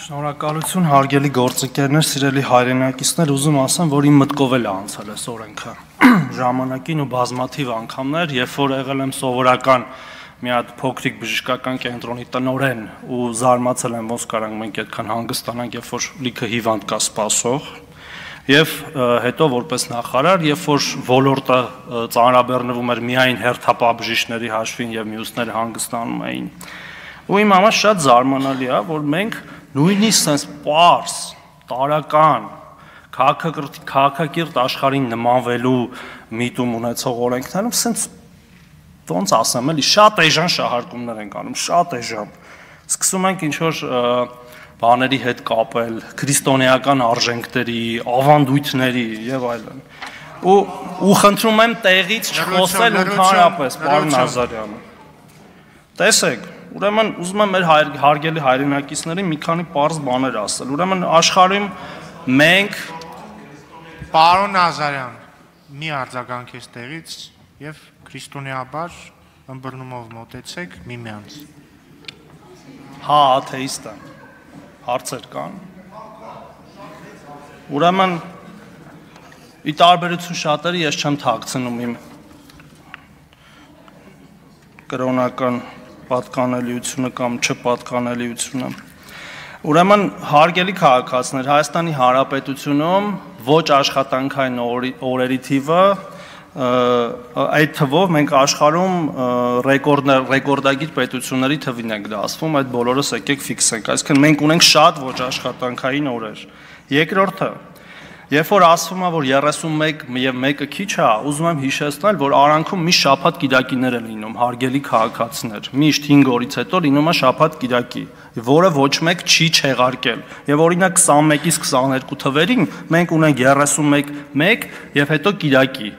Շնորհակալություն հարգելի գործընկերներ, սիրելի հայրենակիցներ, ուզում ասեմ, որ իմ մտքով էլ է անցել այս օրենքը։ Ժամանակին ու բազմաթիվ անգամներ, երբ որ եղել եմ սովորական մի հատ փոքրիկ բժշկական կենտրոնի տնորեն ու զարմացել եմ ոնց կարանք մենք այդքան հանգստանանք, երբ որ լիքը հիվանդ կա սպասող, եւ հետո որպես նախարար, երբ որ ոլորտը ծանրաբեռնվում էր միայն հերթապաբժիշկների հաշվին եւ մյուսները հանգստանում էին։ Ու իմ համար շատ զարմանալի է, որ մենք նույնիսկ sense པարս, տարական քաղաքակիրթ աշխարհին նմանվելու միտում ունեցող օրենքներում sense ոնց ասեմ, էլի շատ էժան շահարկումներ են անում, շատ էժան։ Սկսում ենք ինչ որ բաների հետ կապել, քրիստոնեական արժենքների, ավանդույթների եւ այլն։ Ու ու խնդրում եմ տեղից չխոսել ընդհանրապես, պարոն Նազարյանը։ Տեսեք, Ուրեմն ուզում եմ մեր հարգելի հայրենակիցներին մի քանի པարզ բաներ ասել։ Ուրեմն աշխարհում մենք Պարոն Նազարյան, մի արձագանքես տեղից եւ քրիստոնեաբար ըմբռնումով մտեցեք միմյանց։ Հա, աթեիստ եմ։ Հարցեր կան։ Ուրեմն ի տարբերություն շատերի ես չեմ թաքցնում իմ կրոնական պատկանելիությունը կամ չպատկանելիությունը։ Ուրեմն հարգելի քաղաքացիներ, Հայաստանի Հանրապետությունում ոչ աշխատանքային օրերի թիվը այդ թվով մենք աշխարհում ռեկորդներ ռեկորդագիր պետությունների թվին ենք դասվում, այդ բոլորս եկեք ֆիքսենք։ Այսինքն մենք ունենք շատ ոչ աշխատանքային օրեր։ Երկրորդը Երբ որ ասվում է, որ 31 եւ 1-ը քիչ է, ուզում եմ հիշեցնել, որ Արանքում մի շաբաթ գիրակիներ են լինում, հարգելի քաղաքացիներ։ Միշտ 5 օրից հետո լինում է շաբաթ գիրակի, որը ոչ մեկ չի չեղարկել։ Եվ օրինակ 21-ից 22 թվերին մենք ունենք 31 1 եւ հետո գիրակի։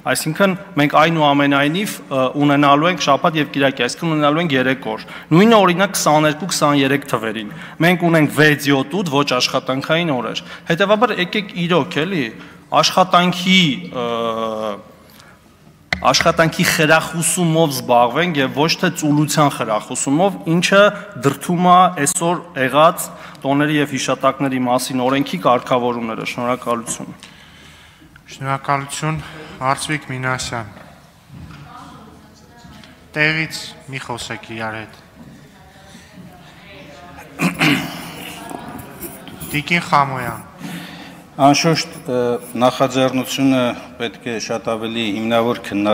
Այսինքն մենք այնուամենայնիվ ունենալու ենք շաբաթ եւ կիրակի, այսինքն ունենալու ենք 3 օր։ Նույնը օրինակ 22-23 թվերին։ Մենք ունենք 6-7 ոչ աշխատանքային օրեր։ Հետևաբար եկեք իրոք էլի աշխատանքի աշխատանքի խրախուսումով զբաղվենք եւ ոչ թե ծուլության խրախուսումով, ինչը դրթում է այսօր եղած տոների եւ հիշատակների մասին օրենքի կարգավորումները։ Շնորհակալություն։ Շնորհակալություն Արծվիկ Մինասյան։ Տեղից մի խոսեք իրար հետ։ Տիկին Խամոյան։ Անշուշտ նախաձեռնությունը պետք է շատ ավելի հիմնավոր քննարկել